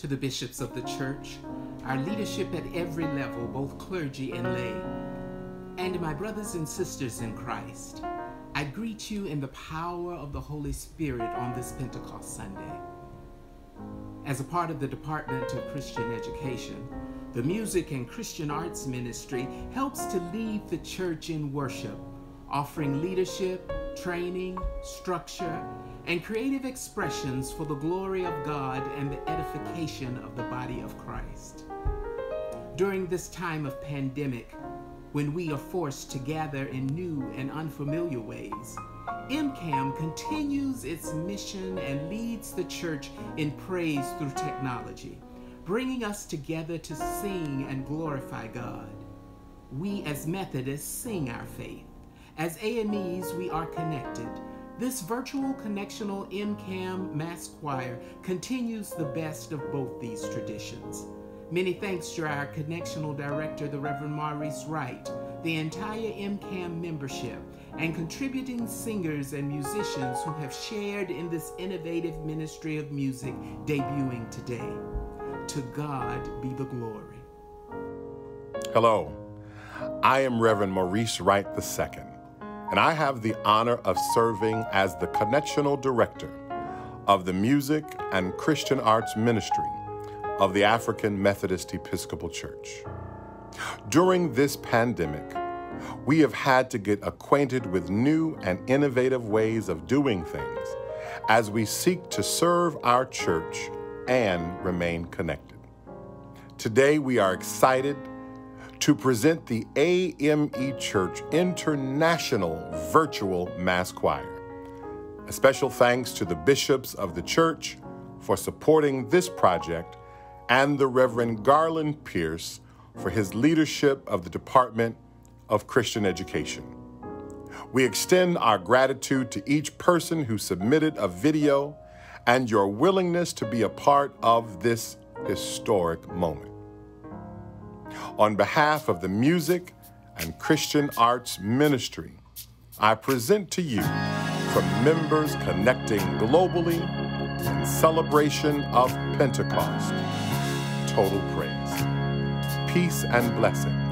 to the bishops of the church, our leadership at every level, both clergy and lay, and my brothers and sisters in Christ. I greet you in the power of the Holy Spirit on this Pentecost Sunday. As a part of the Department of Christian Education, the Music and Christian Arts Ministry helps to lead the church in worship, offering leadership, training, structure, and creative expressions for the glory of God and the edification of the body of Christ. During this time of pandemic, when we are forced to gather in new and unfamiliar ways, MCAM continues its mission and leads the church in praise through technology, bringing us together to sing and glorify God. We as Methodists sing our faith. As AMEs, we are connected. This virtual connectional MCAM mass choir continues the best of both these traditions. Many thanks to our connectional director, the Reverend Maurice Wright, the entire MCAM membership, and contributing singers and musicians who have shared in this innovative ministry of music debuting today. To God be the glory. Hello, I am Reverend Maurice Wright II, and I have the honor of serving as the connectional director of the Music and Christian Arts Ministry of the African Methodist Episcopal Church. During this pandemic, we have had to get acquainted with new and innovative ways of doing things as we seek to serve our church and remain connected. Today, we are excited to present the AME Church International Virtual Mass Choir. A special thanks to the bishops of the church for supporting this project and the Reverend Garland Pierce for his leadership of the Department of Christian Education. We extend our gratitude to each person who submitted a video and your willingness to be a part of this historic moment. On behalf of the Music and Christian Arts Ministry, I present to you from members connecting globally in celebration of Pentecost total praise. Peace and blessing